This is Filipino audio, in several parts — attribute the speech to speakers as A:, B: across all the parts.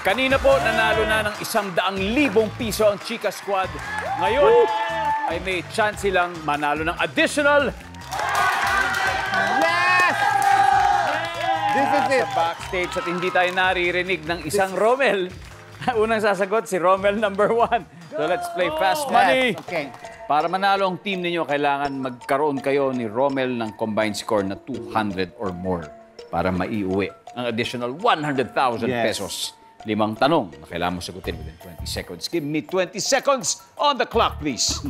A: Kanina po, nanalo na ng isang daang libong piso ang Chika Squad. Ngayon, ay may chance silang manalo ng additional
B: Yes! This is it.
A: sa backstage at hindi tayo naririnig ng isang Rommel. Unang sasagot si Rommel number one. So let's play Fast Money.
B: Yes, okay.
A: Para manalo ang team ninyo, kailangan magkaroon kayo ni Rommel ng combined score na 200 or more para maiuwi ang additional 100,000
B: Yes.
A: pesos. Limang tanong na kailangan mo sagutin within 20 seconds. Give me 20 seconds on the clock, please.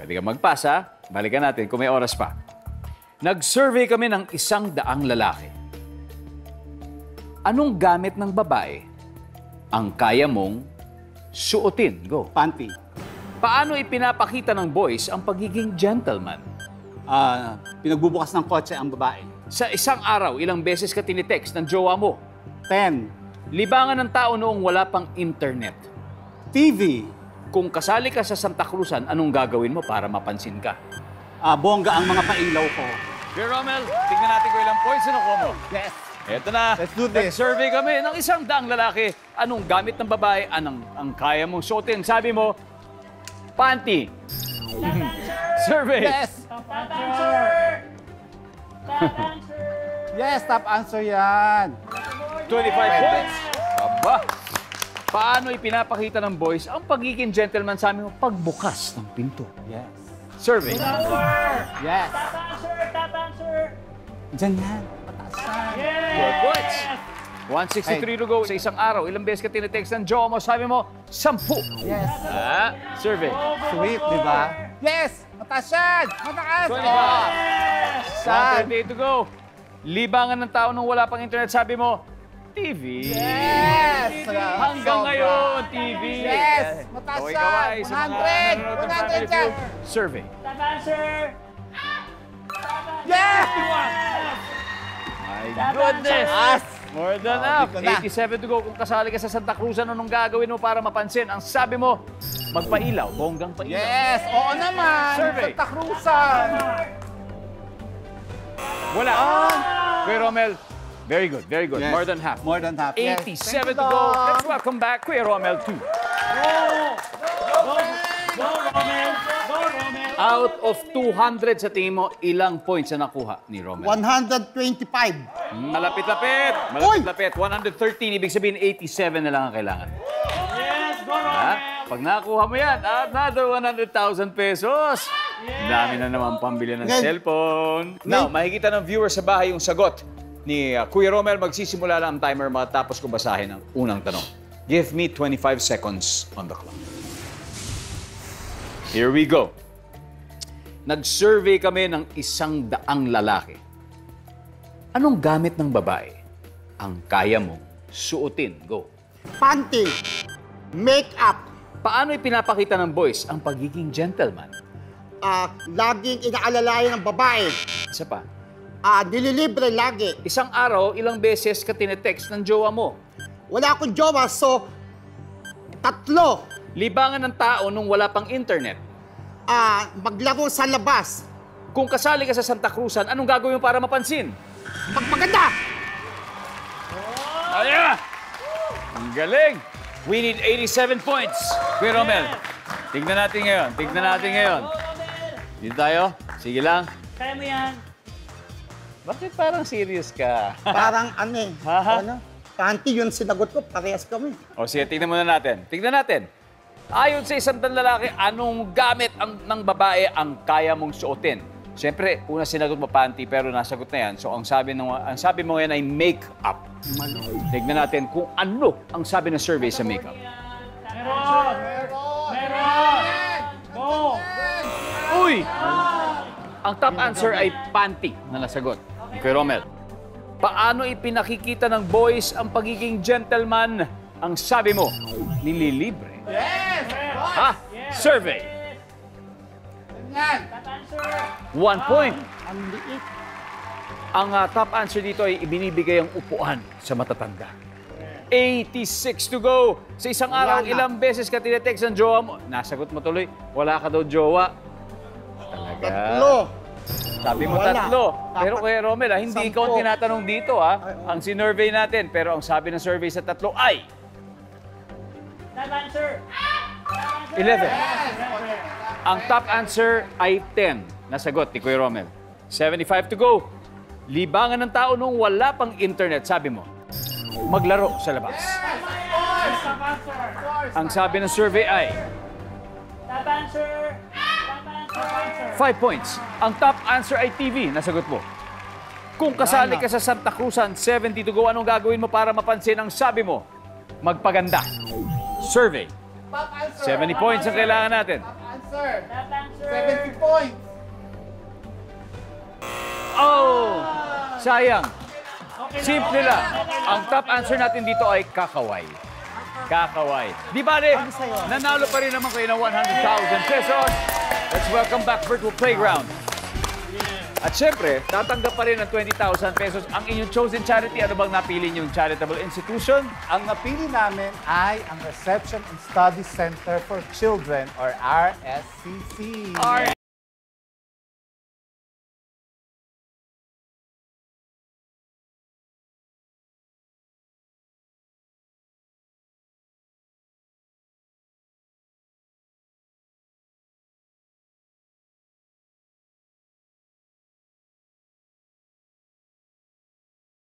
A: Pwede ka magpasa. Balikan natin kung may oras pa. Nag-survey kami ng isang daang lalaki. Anong gamit ng babae ang kaya mong suotin? Go.
B: Panty.
A: Paano ipinapakita ng boys ang pagiging gentleman?
B: Ah, pinagbubukas ng kotse ang babae.
A: Sa isang araw, ilang beses ka tinitext ng jowa mo?
B: Ten.
A: Libangan ng tao noong wala pang internet.
B: TV.
A: Kung kasali ka sa Santa Cruzan, anong gagawin mo para mapansin ka?
B: Ah, bongga ang mga pailaw ko.
A: Kuya Romel, tignan natin kung ilang points na mo.
B: Yes.
A: Eto na.
B: Let's do this.
A: Nag-survey kami ng isang daang lalaki. Anong gamit ng babae? Anong ang kaya mong suotin? Sabi mo, panty. Survey.
B: Yes. Yes, top answer yan.
A: 25 points. Aba. Paano ipinapakita ng boys ang pagiging gentleman sa amin mo pagbukas ng pinto?
B: Yes.
A: Survey.
B: Yes.
C: Answer! Top answer!
B: Diyan yan. Pataasan.
A: 12 points. 163 to go sa isang araw. Ilang beses ka tinetext ng jowa mo? Sabi mo, 10.
B: Yes.
A: Ah, survey.
B: Sweet, di ba? Yes. Mataas yan. Mataas.
A: 25.
B: Oh. Saan?
A: 138 to go. Libangan ng tao nung wala pang internet. Sabi mo, TV.
B: Yes.
A: Hanggang
B: Sobra.
A: ngayon, TV.
B: Yes. Mataas yan.
A: sa mga
B: 100.
A: nanonood ng
B: 100
A: Family
B: yan.
A: Feud. Survey.
C: Top answer!
B: Yes.
A: My
C: Top
A: goodness.
B: Taas.
A: More than
B: Oh,
A: enough.
B: na.
A: 87 to go. Kung kasali ka sa Santa Cruz, ano nung gagawin mo para mapansin? Ang sabi mo, magpailaw. Bonggang pailaw.
B: Yes. Oo naman.
A: Survey.
B: Santa Cruzan.
A: Wala. Kuya Romel, very good, very good.
B: Yes.
A: More than half.
B: More than half. Yes.
A: 87
B: Thank
A: to go. Let's welcome back Kuya Romel 2.
C: Go!
A: Out of 200 sa tingin mo, ilang points na nakuha ni Romel?
D: 125.
A: Malapit-lapit. Malapit-lapit. 113, ibig sabihin 87 na lang ang kailangan.
C: Yes! Go,
A: Ha?
C: Romel!
A: Pag nakuha mo yan, another 100,000 pesos. Ang Dami na naman pambili ng
D: Ngayon-
A: cellphone. Now, makikita ng viewers sa bahay yung sagot ni uh, Kuya Romel. Magsisimula lang ang timer matapos ko basahin ang unang tanong. Give me 25 seconds on the clock. Here we go. Nag-survey kami ng isang daang lalaki. Anong gamit ng babae ang kaya mong suotin? Go.
D: Panty. Make-up.
A: Paano ipinapakita ng boys ang pagiging gentleman?
D: Ah, laging inaalalayan ng babae.
A: Isa pa.
D: Ah, nililibre lagi.
A: Isang araw, ilang beses ka tinetext ng jowa mo.
D: Wala akong jowa, so tatlo.
A: Libangan ng tao nung wala pang internet.
D: Ah, maglaro sa labas.
A: Kung kasali ka sa Santa Cruzan, anong gagawin mo para mapansin?
D: Magmaganda.
A: Aya! Ang galing! We need 87 points. Kuya Romel, tignan natin ngayon. Tignan natin ngayon. Dito tayo. Sige lang.
C: Kaya mo yan.
A: Bakit parang serious ka?
D: Parang ano eh.
A: Ha, ha?
D: Ano? Panty yun sinagot ko, parehas kami.
A: O sige, tignan muna natin. Tignan natin. Ayon sa isang lalaki, anong gamit ang, ng babae ang kaya mong suotin? Siyempre, una sinagot mo panty pero nasagot na yan. So ang sabi, ng, ang sabi mo ngayon ay make-up. Tignan natin kung ano ang sabi ng survey sa make-up.
C: Meron! Meron! Go!
A: Uy! Ang top answer ay panty na nasagot. Kay Romel. Paano ipinakikita ng boys ang pagiging gentleman? Ang sabi mo, nililibre.
B: Yes.
A: Ha? Survey.
B: Yan.
A: One point.
D: Ang liit.
A: Ang ah, top answer dito ay ibinibigay ang upuan sa matatanda. 86 to go. Sa isang araw, ilang beses ka tinetext ng jowa mo? Nasagot mo tuloy, wala ka daw jowa. Talaga.
D: Tatlo.
A: Sabi mo
D: Wala.
A: tatlo. Pero Kuya Romel, ah, hindi
D: sampo.
A: ikaw ang tinatanong dito ha.
D: Ay, oo.
A: Ang sinurvey natin, pero ang sabi ng survey sa tatlo ay
C: Top answer.
A: 11. Ang top answer ay 10. Nasagot ni Kuya Romel. 75 to go. Libangan ng tao nung wala pang internet, sabi mo. Maglaro sa labas. Ang sabi ng survey ay
C: Top answer.
A: 5 points. Ang top answer ay TV. Nasagot mo. Kung kasali ka sa Santa Cruzan, 70 to go, anong gagawin mo para mapansin ang sabi mo? Magpaganda. Survey.
B: Top answer.
A: 70 points ang kailangan natin.
B: Top answer.
C: Top answer.
B: 70 points.
A: Oh! Sayang.
C: Okay
A: Simple lang. Ang top answer natin dito ay kakaway. Kakaway. Di bale, nanalo pa rin naman kayo ng 100,000 pesos. Let's welcome back Virtual Playground. At syempre, tatanggap pa rin ng 20,000 pesos ang inyong chosen charity. Ano bang napili niyong charitable institution?
B: Ang napili namin ay ang Reception and Study Center for Children or RSCC.